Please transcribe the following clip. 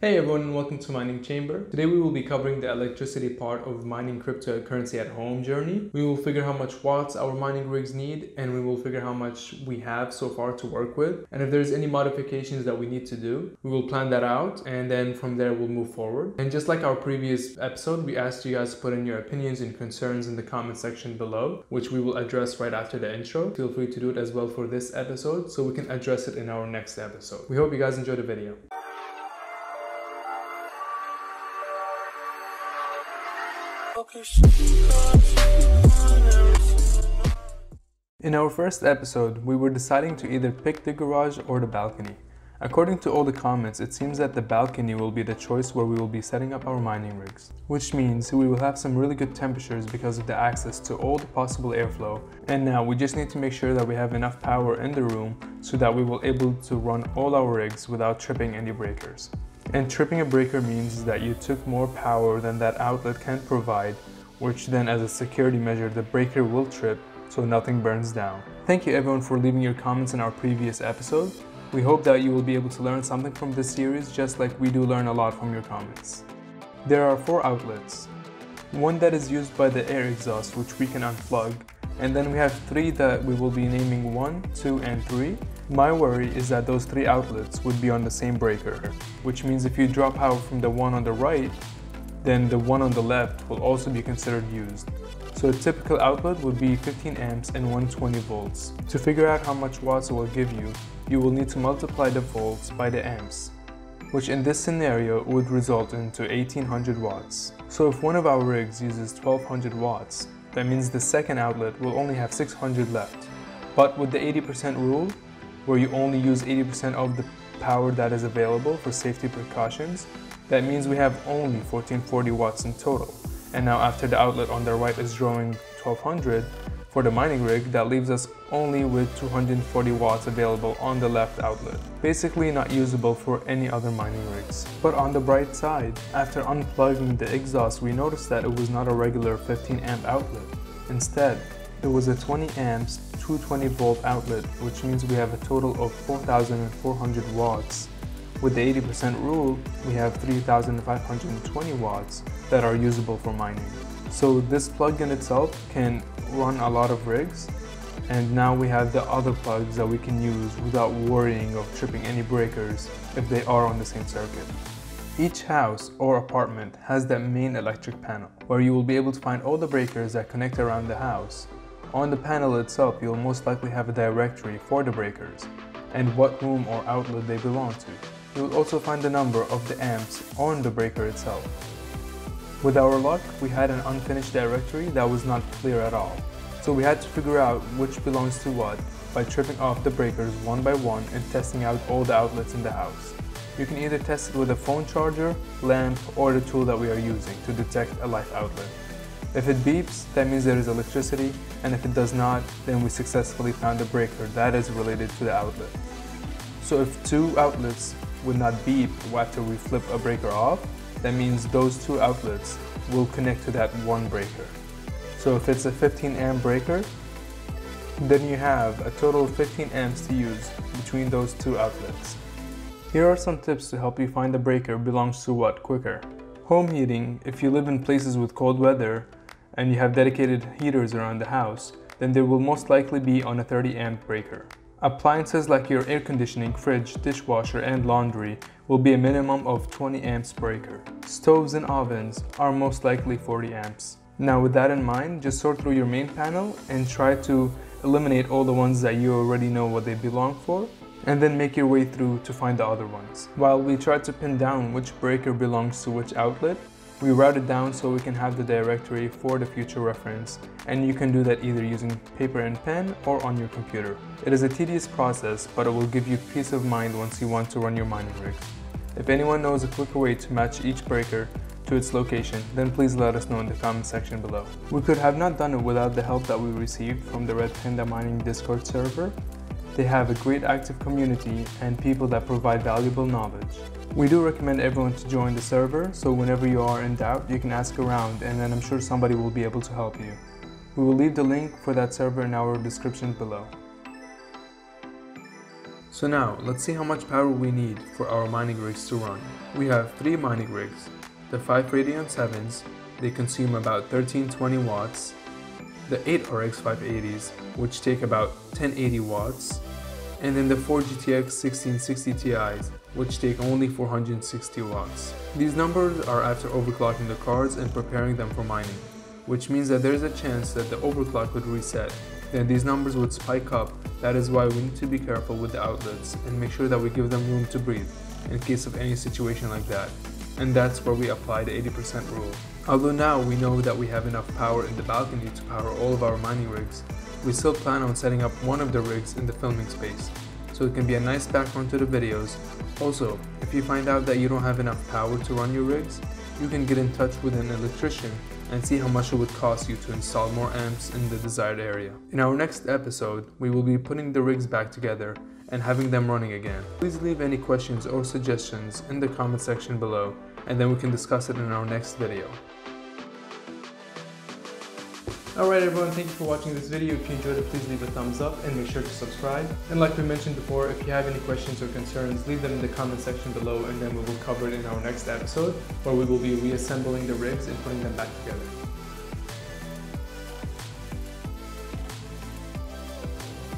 Hey everyone and welcome to Mining Chamber. Today we will be covering the electricity part of mining cryptocurrency at home journey. We will figure how much watts our mining rigs need and we will figure how much we have so far to work with. And if there's any modifications that we need to do, we will plan that out and then from there we'll move forward. And just like our previous episode, we asked you guys to put in your opinions and concerns in the comment section below, which we will address right after the intro. Feel free to do it as well for this episode so we can address it in our next episode. We hope you guys enjoy the video. In our first episode, we were deciding to either pick the garage or the balcony. According to all the comments, it seems that the balcony will be the choice where we will be setting up our mining rigs, which means we will have some really good temperatures because of the access to all the possible airflow. And now we just need to make sure that we have enough power in the room so that we will able to run all our rigs without tripping any breakers. And tripping a breaker means that you took more power than that outlet can provide, which then as a security measure, the breaker will trip so nothing burns down. Thank you everyone for leaving your comments in our previous episode. We hope that you will be able to learn something from this series just like we do learn a lot from your comments. There are four outlets. One that is used by the air exhaust which we can unplug and then we have three that we will be naming 1, 2 and 3 my worry is that those three outlets would be on the same breaker, which means if you drop power from the one on the right, then the one on the left will also be considered used. So a typical outlet would be 15 amps and 120 volts. To figure out how much watts it will give you, you will need to multiply the volts by the amps, which in this scenario would result into 1800 watts. So if one of our rigs uses 1200 watts, that means the second outlet will only have 600 left. But with the 80% rule, where you only use 80% of the power that is available for safety precautions, that means we have only 1440 watts in total. And now after the outlet on the right is drawing 1200, for the mining rig, that leaves us only with 240 watts available on the left outlet. Basically not usable for any other mining rigs. But on the bright side, after unplugging the exhaust, we noticed that it was not a regular 15 amp outlet. Instead, it was a 20 amps 220 volt outlet, which means we have a total of 4,400 watts. With the 80% rule, we have 3,520 watts that are usable for mining. So this plug in itself can run a lot of rigs and now we have the other plugs that we can use without worrying of tripping any breakers if they are on the same circuit. Each house or apartment has that main electric panel where you will be able to find all the breakers that connect around the house on the panel itself, you'll most likely have a directory for the breakers and what room or outlet they belong to. You'll also find the number of the amps on the breaker itself. With our luck, we had an unfinished directory that was not clear at all. So we had to figure out which belongs to what by tripping off the breakers one by one and testing out all the outlets in the house. You can either test it with a phone charger, lamp, or the tool that we are using to detect a live outlet. If it beeps, that means there is electricity, and if it does not, then we successfully found a breaker that is related to the outlet. So if two outlets would not beep after we flip a breaker off, that means those two outlets will connect to that one breaker. So if it's a 15 amp breaker, then you have a total of 15 amps to use between those two outlets. Here are some tips to help you find the breaker belongs to what quicker. Home heating, if you live in places with cold weather, and you have dedicated heaters around the house, then they will most likely be on a 30 amp breaker. Appliances like your air conditioning, fridge, dishwasher, and laundry will be a minimum of 20 amps breaker. Stoves and ovens are most likely 40 amps. Now with that in mind, just sort through your main panel and try to eliminate all the ones that you already know what they belong for and then make your way through to find the other ones. While we try to pin down which breaker belongs to which outlet, we route it down so we can have the directory for the future reference, and you can do that either using paper and pen or on your computer. It is a tedious process, but it will give you peace of mind once you want to run your mining rig. If anyone knows a quicker way to match each breaker to its location, then please let us know in the comment section below. We could have not done it without the help that we received from the Red Panda Mining Discord server. They have a great active community and people that provide valuable knowledge. We do recommend everyone to join the server, so whenever you are in doubt, you can ask around and then I'm sure somebody will be able to help you. We will leave the link for that server in our description below. So now, let's see how much power we need for our mining rigs to run. We have three mining rigs. The 5 Radeon 7s, they consume about 1320 watts. The 8 RX 580s, which take about 1080 watts. And then the 4 GTX 1660 Ti's, which take only 460 watts. These numbers are after overclocking the cards and preparing them for mining, which means that there's a chance that the overclock would reset. Then these numbers would spike up, that is why we need to be careful with the outlets and make sure that we give them room to breathe in case of any situation like that. And that's where we apply the 80% rule. Although now we know that we have enough power in the balcony to power all of our mining rigs, we still plan on setting up one of the rigs in the filming space so it can be a nice background to the videos. Also, if you find out that you don't have enough power to run your rigs, you can get in touch with an electrician and see how much it would cost you to install more amps in the desired area. In our next episode, we will be putting the rigs back together and having them running again. Please leave any questions or suggestions in the comment section below and then we can discuss it in our next video. Alright everyone, thank you for watching this video. If you enjoyed it, please leave a thumbs up and make sure to subscribe. And like we mentioned before, if you have any questions or concerns, leave them in the comment section below and then we will cover it in our next episode where we will be reassembling the rigs and putting them back together.